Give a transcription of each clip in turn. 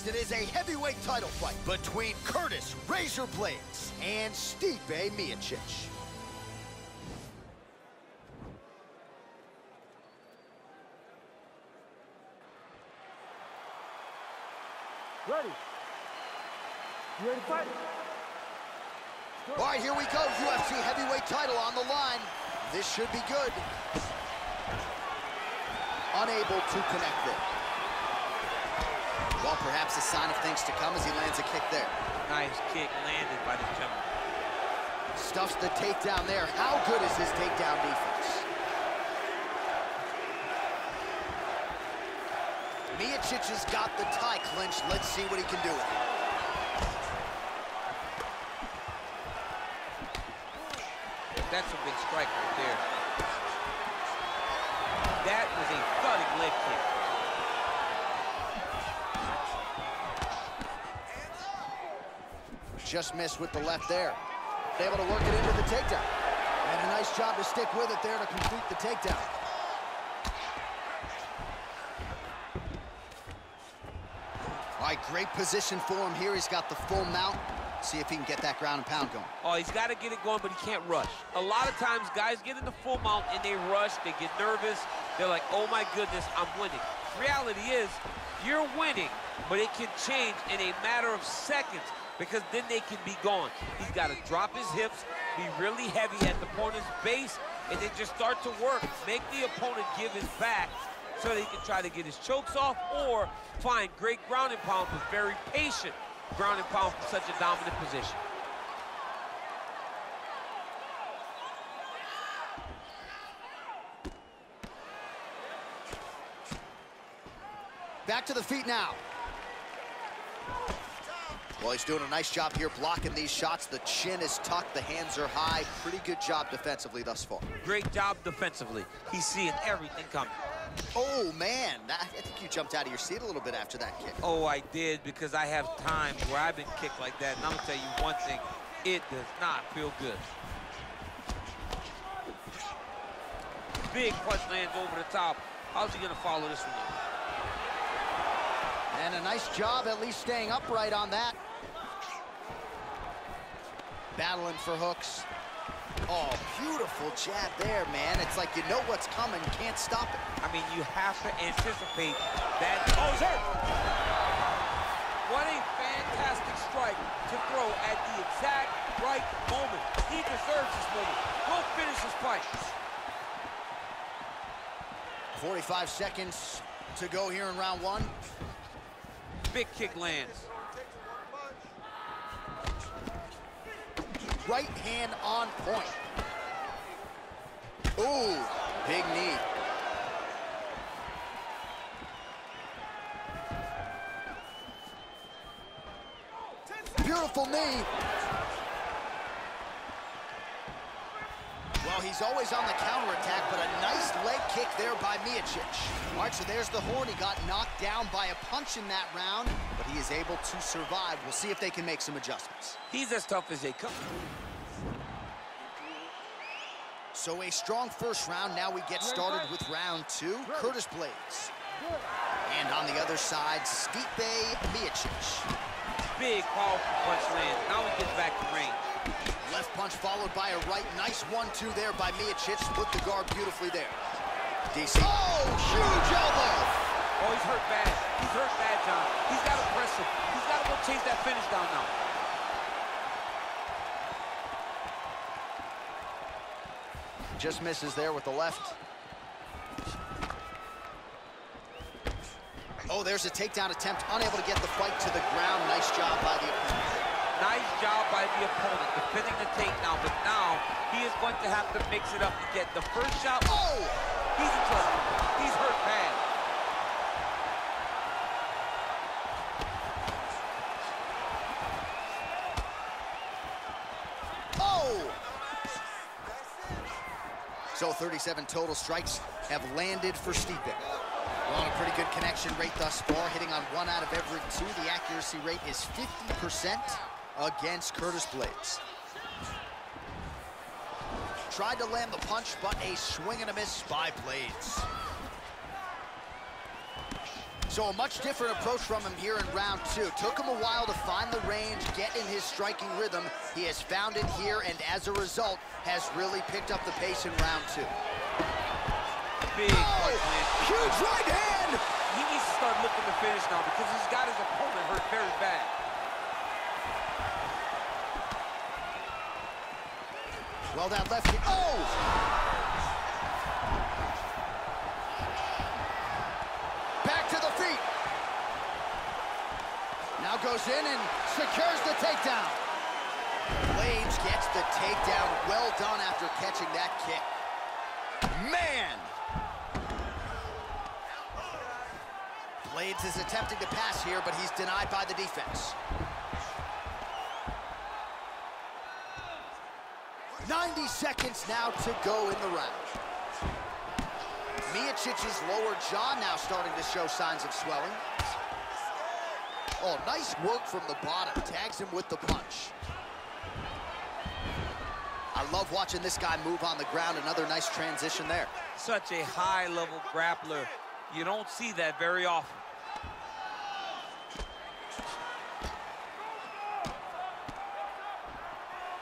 next, it is a heavyweight title fight between Curtis Razor Blaydes and Stipe Miocic. Ready. You ready to fight? All right, here we go. UFC heavyweight title on the line. This should be good. Unable to connect there. Perhaps a sign of things to come as he lands a kick there. Nice kick landed by the gentleman. Stuffs the takedown there. How good is his takedown defense? Miocic has got the tie clinched. Let's see what he can do with it. That's a big strike right there. That was a thudding leg kick. Just missed with the left there. Able to work it into the takedown. And a nice job to stick with it there to complete the takedown. All right, great position for him here. He's got the full mount. See if he can get that ground and pound going. Oh, he's got to get it going, but he can't rush. A lot of times, guys get in the full mount and they rush, they get nervous. They're like, oh my goodness, I'm winning. Reality is, you're winning, but it can change in a matter of seconds because then they can be gone. He's got to drop his hips, be really heavy at the opponent's base, and then just start to work. Make the opponent give his back so that he can try to get his chokes off or find great ground and pound, but very patient ground and pound from such a dominant position. Back to the feet now. Well, he's doing a nice job here blocking these shots. The chin is tucked, the hands are high. Pretty good job defensively thus far. Great job defensively. He's seeing everything coming. Oh, man. I think you jumped out of your seat a little bit after that kick. Oh, I did because I have times where I've been kicked like that. And I'm going to tell you one thing. It does not feel good. Big punch lands over the top. How's he going to follow this one up? And a nice job at least staying upright on that. Battling for hooks. Oh, beautiful jab there, man. It's like you know what's coming, can't stop it. I mean, you have to anticipate that. Oh, hurt! What a fantastic strike to throw at the exact right moment. He deserves this moment. Go finish his fight. 45 seconds to go here in round one. Big kick lands. Right hand on point. Ooh, big knee. Beautiful knee. Well, he's always on the counterattack, but a nice leg kick there by Miocic. All right, so there's the horn. He got knocked down by a punch in that round, he is able to survive. We'll see if they can make some adjustments. He's as tough as they come. So a strong first round. Now we get started with round two. Curtis Blaydes. And on the other side, Stipe Miocic. Big, powerful punch lands. Now he gets back to range. Left punch followed by a right. Nice one-two there by Miocic. Put the guard beautifully there. DC. Oh, huge elbow! Oh, he's hurt bad. He's hurt bad, John. He's got to press him. He's got to go chase that finish down now. Just misses there with the left. Oh, there's a takedown attempt. Unable to get the fight to the ground. Nice job by the opponent. Nice job by the opponent defending the takedown, but now he is going to have to mix it up to get the first shot. Oh! He's in trouble. He's hurt bad. Oh! So 37 total strikes have landed for Stipe. On a pretty good connection rate thus far, hitting on one out of every two. The accuracy rate is 50% against Curtis Blaydes. Tried to land the punch, but a swing and a miss by Blaydes. So a much different approach from him here in round two. Took him a while to find the range, get in his striking rhythm. He has found it here, and as a result, has really picked up the pace in round two. Big Oh, huge right hand! He needs to start looking to finish now because he's got his opponent hurt very bad. Well, that left kick. Oh! Back to the feet. Now goes in and secures the takedown. Blaydes gets the takedown. Well done after catching that kick. Man! Blaydes is attempting to pass here, but he's denied by the defense. 90 seconds now to go in the round. Miocic's lower jaw now starting to show signs of swelling. Oh, nice work from the bottom. Tags him with the punch. I love watching this guy move on the ground. Another nice transition there. Such a high-level grappler. You don't see that very often.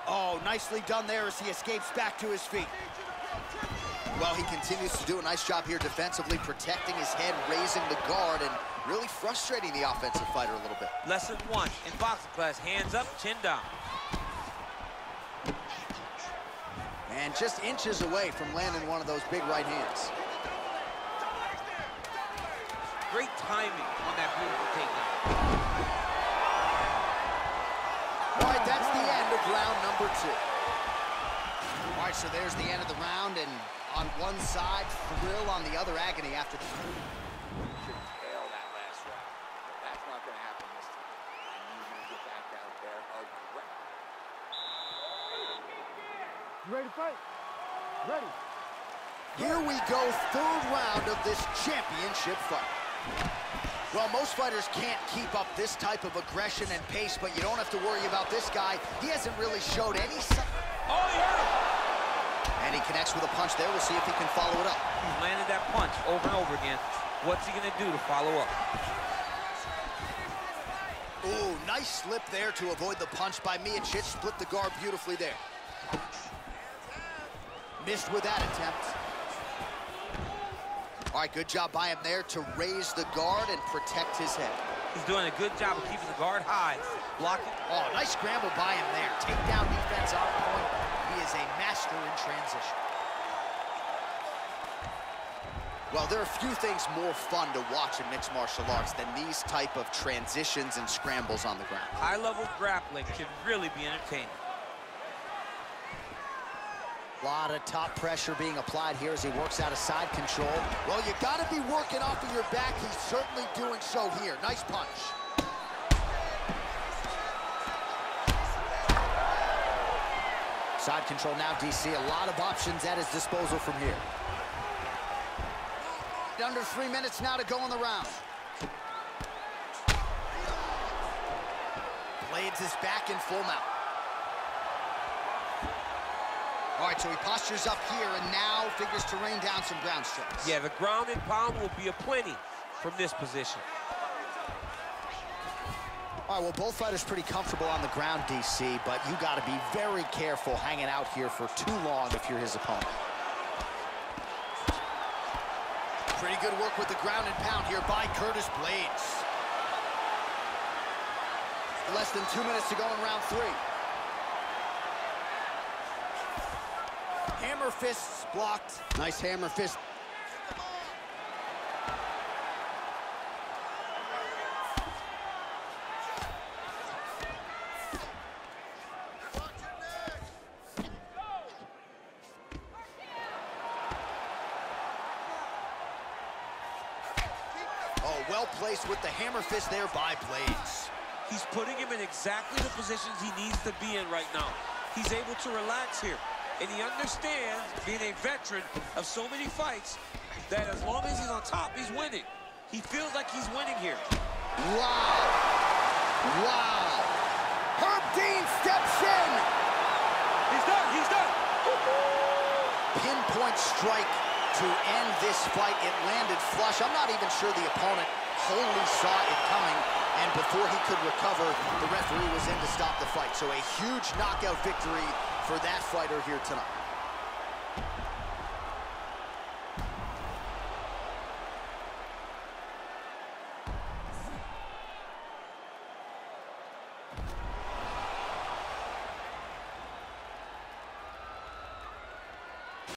Oh, nicely done there as he escapes back to his feet. Well, he continues to do a nice job here defensively, protecting his head, raising the guard, and really frustrating the offensive fighter a little bit. Lesson one in boxing class, hands up, chin down. And just inches away from landing one of those big right hands. Great timing on that beautiful takedown. All right, that's the end of round number two. All right, so there's the end of the round, and on one side, thrill on the other, agony after the... should tail that last round. But that's not going to happen this time. And he's going to get back out there aggressive. You ready to fight? Ready. Here we go, third round of this championship fight. Well, most fighters can't keep up this type of aggression and pace, but you don't have to worry about this guy. He hasn't really showed any sign. Oh, he hurt him. And he connects with a punch there. We'll see if he can follow it up. He's landed that punch over and over again. What's he gonna do to follow up? Ooh, nice slip there to avoid the punch by Miocic. Split the guard beautifully there. Missed with that attempt. All right, good job by him there to raise the guard and protect his head. He's doing a good job of keeping the guard high. Blocking. Oh, nice scramble by him there. Takedown defense on point. He is a master in transition. Well, there are few things more fun to watch in mixed martial arts than these type of transitions and scrambles on the ground. High-level grappling can really be entertaining. A lot of top pressure being applied here as he works out of side control. Well, you got to be working off of your back. He's certainly doing so here. Nice punch. Side control now, DC. A lot of options at his disposal from here. Under three minutes now to go in the round. Blaydes is back in full mount. All right, so he postures up here and now figures to rain down some ground strikes. Yeah, the ground and pound will be a plenty from this position. All right, well, both fighters pretty comfortable on the ground, DC, but you got to be very careful hanging out here for too long if you're his opponent. Pretty good work with the ground and pound here by Curtis Blaydes. Less than two minutes to go in round three. Hammer fists blocked. Nice hammer fist. Oh, well placed with the hammer fist there by Blaydes. He's putting him in exactly the positions he needs to be in right now. He's able to relax here. And he understands, being a veteran of so many fights, that as long as he's on top, he's winning. He feels like he's winning here. Wow. Wow. Herb Dean steps in. He's done, he's done. Pinpoint strike to end this fight. It landed flush. I'm not even sure the opponent wholly saw it coming, and before he could recover, the referee was in to stop the fight. So a huge knockout victory for that fighter here tonight.